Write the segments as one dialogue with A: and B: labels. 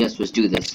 A: yes, let's do this.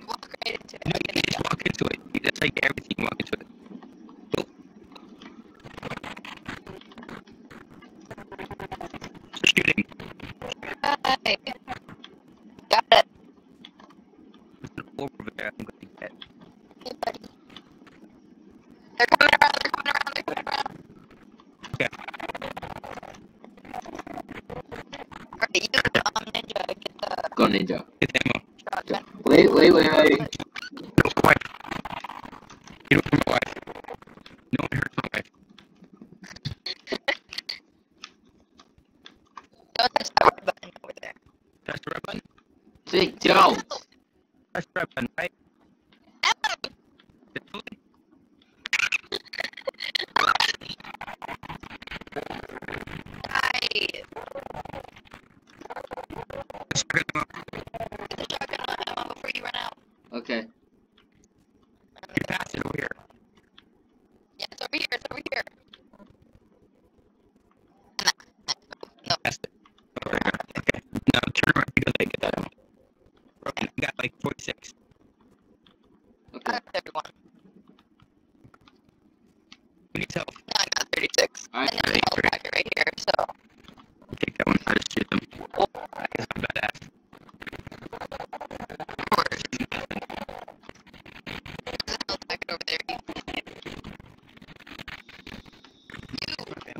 B: shooting. Hi.
C: Don't red button over there.
B: Touch the red button?
A: See, don't.
B: Touch the red button.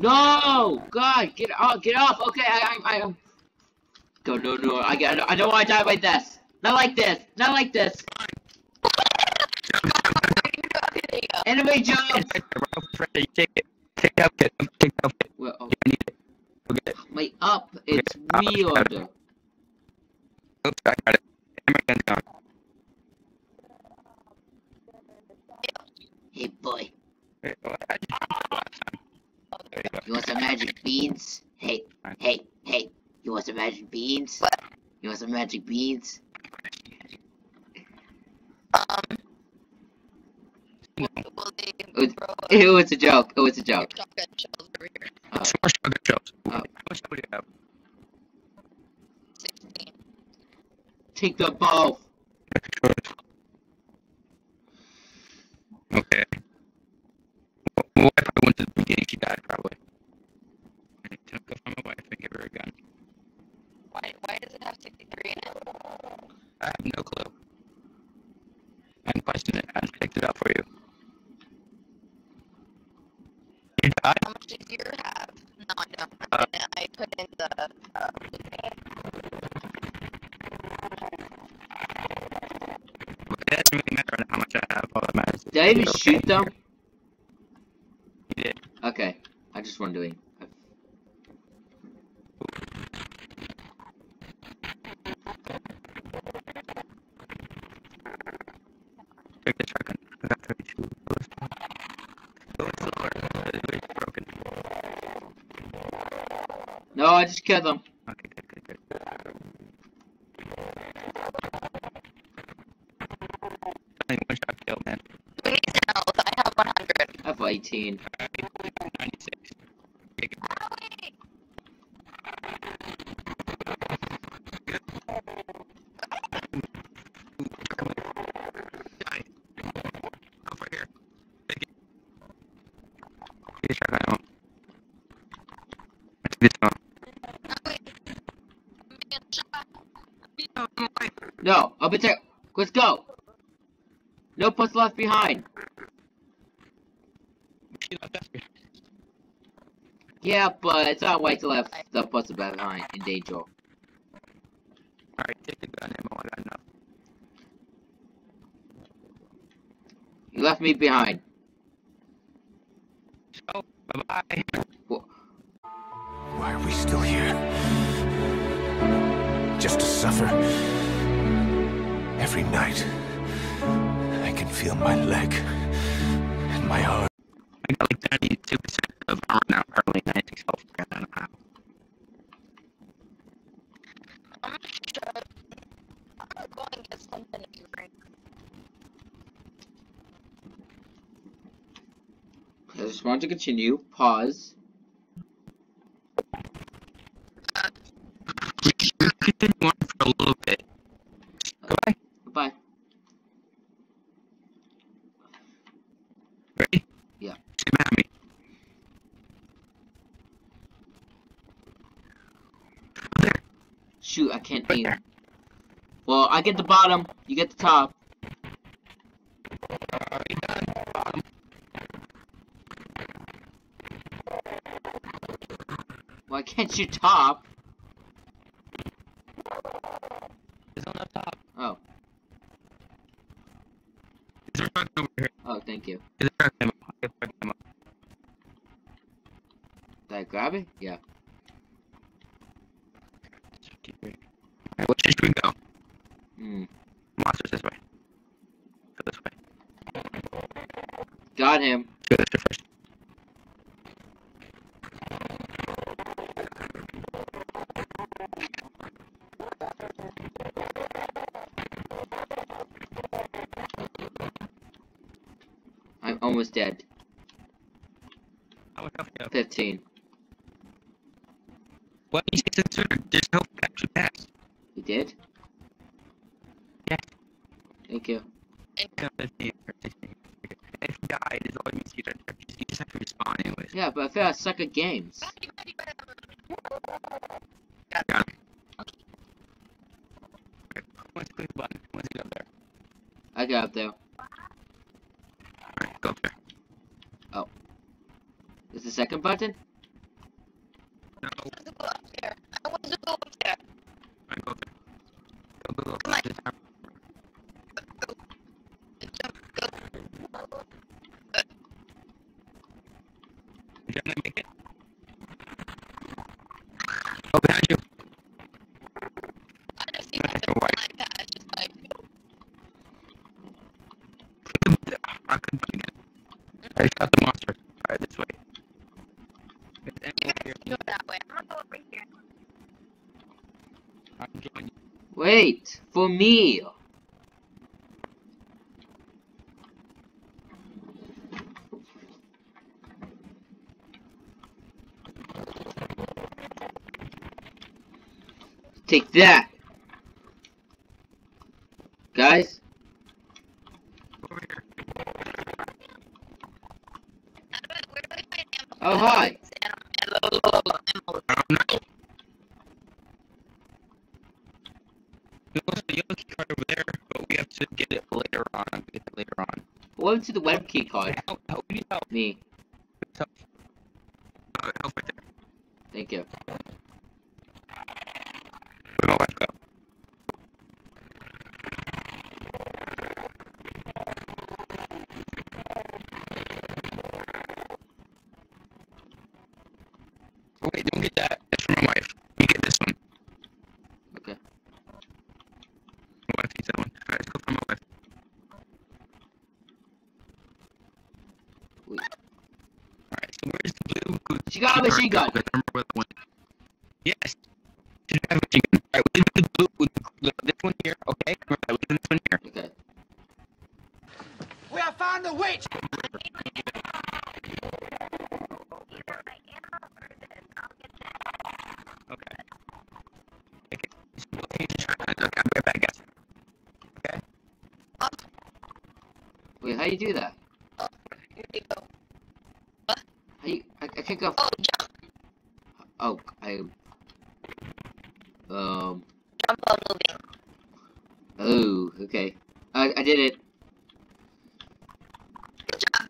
C: No!
A: God, get off! Get off! Okay, I, I, I. Go! No, no! I, I, I don't want to die like this. Not like this. Not like this. Enemy jump!
B: Take out it. Take out it.
A: Well, okay.
B: You it. Okay.
A: Wait up! It's
B: okay.
A: weird.
B: Oops, I got it.
A: Enemy gun down. magic beans?
C: What?
A: You want some magic beans?
C: Um.
A: It was, a joke. It was a joke. Uh,
B: so much shotgun shells.
A: Uh,
B: How much do you have?
C: Sixteen.
A: Take the
B: ball. really matter how much I have. All that matters.
A: Did I even
B: okay.
A: shoot though?
B: You did.
A: Okay. I just want
B: to the
A: No, I just killed them.
B: only one shot kill, man.
C: Please help. I have 100.
A: I have 18.
B: Right, 96.
C: Owie.
B: Over here. Take Let's
A: go behind.
B: She left behind.
A: Yeah, but it's not white to left the puss left behind in danger.
B: Alright, take the gun ammo. I got enough.
A: You left me behind.
B: Oh, so, bye bye.
D: Why are we still here? Just to suffer? Every night, I can feel my leg and my arm.
B: I got like 92% of armor now, apparently 96 health. I don't know how.
C: I'm gonna shut. I'm gonna go and get something to drink.
A: I just want to continue. Pause.
B: We can we can continue on for a little bit. Goodbye.
A: Goodbye.
B: Ready?
A: Yeah.
B: Come at me. There.
A: Shoot, I can't
B: Right
A: aim.
B: there.
A: Well, I get the bottom. You get the top.
B: Alright, done. Bottom.
A: Why can't you top?
B: It's on the top.
A: Oh,
B: There's a truck over here.
A: oh, thank you.
B: There's a truck ammo. I have truck ammo.
A: Did I grab it? Yeah.
B: Alright, which way should we go?
A: Hmm.
B: Monsters this way. Go this way.
A: Got him.
B: This first.
A: I'm almost dead.
B: How much health you have?
A: 15.
B: What you say censored? There's no actually pass.
A: You did?
B: Yeah.
A: Thank you.
B: If you die, it's all you see. You just- have to respawn anyways.
A: Yeah, but I feel I suck at games.
B: Once click the button, once you up there.
A: I got up there.
B: Alright, go up there.
A: Is the second button?
B: No,
C: I want to go up there. I want to go up there.
B: alright, go up there. Go, go, go.
C: Come on.
B: This time.
C: Jump, go.
B: Did you make it? Oh, behind you.
C: I just see
B: Okay,
C: that
B: so why-
C: flying past, just like,
B: I couldn't find it. I shot the monster. Alright, this way. There's
C: you
B: ammo
C: guys
B: here.
C: go that way. I'm gonna go over here.
B: I'm joining you.
A: Wait, for me. Take that. Guys,
B: Over here.
C: How do I- Where do I find ammo?
A: Oh, hi.
C: Ammo, ammo, ammo.
B: I don't know. There's a yellow key card over there, but we have to get it later on. Get it later on.
A: To the web key card.
B: Help, help, need help.
A: Me,
B: Help. Help right there.
A: thank you.
B: Where'd my wife go? Wait, don't get that. That's for my wife. You get this one.
A: Okay.
B: My wife needs that one. Alright, let's go for my wife.
A: Wait.
B: Alright, so where's the blue? Who's
A: She got a machine gun.
B: I remember where the one. Yes. She has a machine gun. Alright, we did the blue with this one here, okay? Remember that, we did this one here.
A: Okay.
E: We have found the witch!
B: Okay. Okay. So, here's the shotgun. Okay, I'll be right back, guys. Okay?
A: Wait, how do you do that?
C: Here you go.
A: How you, I, I can't go.
C: Oh, jump.
A: Oh, I. Um.
C: Jump while moving.
A: Oh, okay. I, I did it.
C: Good job.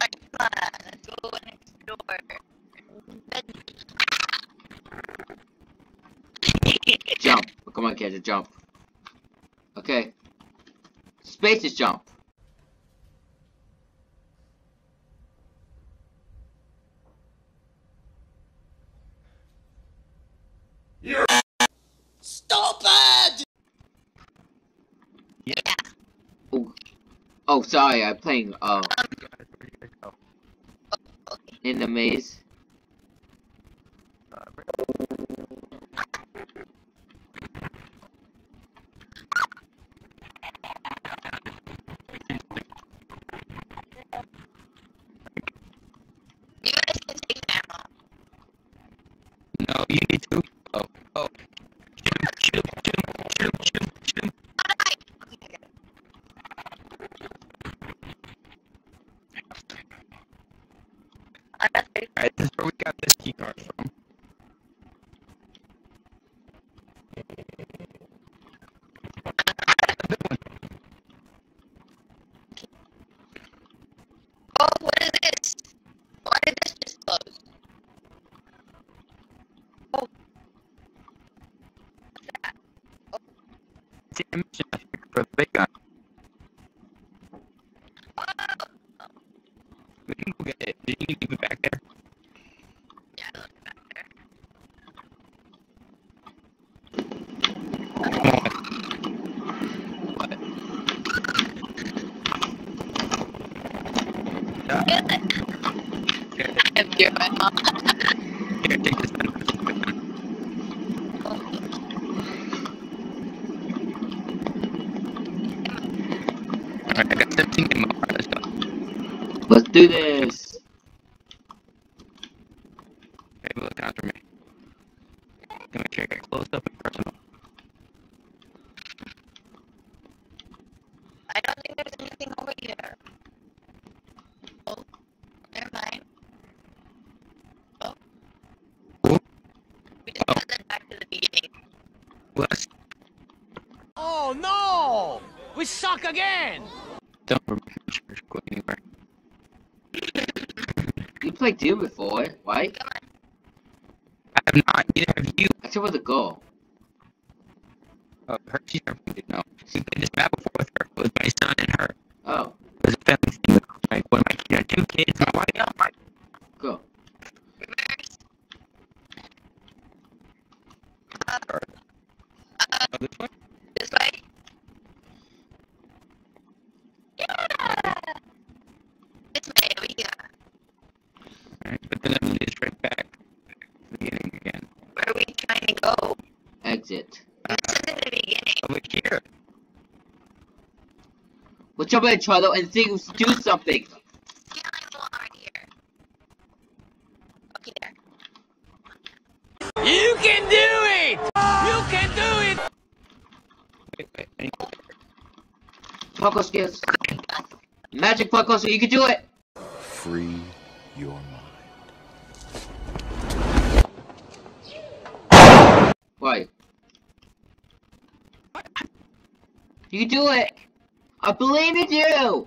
C: Alright, come on. Let's go next door.
A: Jump. Oh, come on, kids, jump. Okay. Space is jump.
C: Yeah.
A: Oh, sorry, I'm playing, uh,
B: Guys, where do you guys go?
C: Okay.
A: in the maze.
B: Where-
C: You guys can take ammo.
B: No, you need to. Oh, oh. Shoot, shoot, shoot, shoot, shoot, shoot.
C: How do I? Okay, I got it. I got it.
B: Alright, this is where we got this key card from.
C: Oh, what is this? Why did this just close? Oh. What's that?
B: It's a mission I think, for the big gun.
C: Oh!
B: We can go get it. Did you leave it back there?
C: Yeah, look back there.
B: Come on. What? Uh,
C: Good.
B: here,
C: I'm here, my mom.
B: here, take this gun. This is the gun. Alright, I got 17 ammo. Alright, let's go.
A: Let's do this.
B: Okay, look after me. Can make sure I get close up and personal.
C: I don't think there's anything over here. Oh, never mind. Oh.
B: Oh.
C: We just
B: Oh.
C: got that back to the beginning.
B: Let's
E: Oh no! We suck again!
B: Don't remember go anywhere.
A: You played Doom before, right?
B: I have not. Neither have you.
A: I said where to go.
B: Uh, her, she's never played, no. She played this map before with her, with my son and her.
A: Oh,
B: It was a family thing with like one of my know, two kids, my wife, yeah, my
A: go.
C: Uh,
B: oh, this one?
C: this way. Yeah! This way, over here.
B: Alright, but then it leads right back to the beginning again.
C: Where are we trying to go?
A: Exit.
C: This is the beginning.
B: Over here.
A: Let's jump in, Charlo, and see, do something.
C: Get on the wall here. Okay, there.
E: You can do it! You can do it!
B: Wait, wait, I need to
A: Puckle skills. Magic Puckle, so you can do it.
D: Free
A: You do it. I believe in you.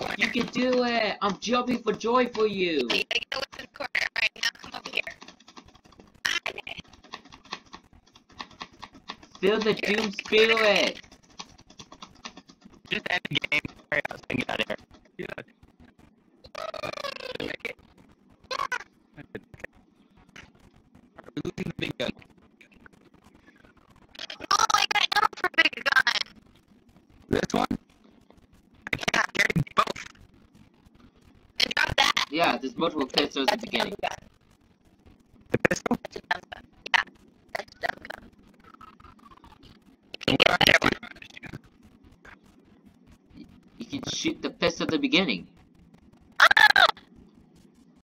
C: Corner.
A: You can do it. I'm jumping for joy for you.
C: The
A: Feel the doom spirit.
B: just end the game. Out of here. Yeah. Did I make it? I did, okay. Alright, we're losing the big gun.
C: No, I got ammo for a bigger gun.
B: This one? I can't carry both.
C: And drop that.
A: Yeah, there's multiple pistols at the beginning.
B: The pistol?
C: That's a dumb gun. Yeah, that's a dumb gun.
B: And where I have one.
A: You can shoot the pistol at the beginning.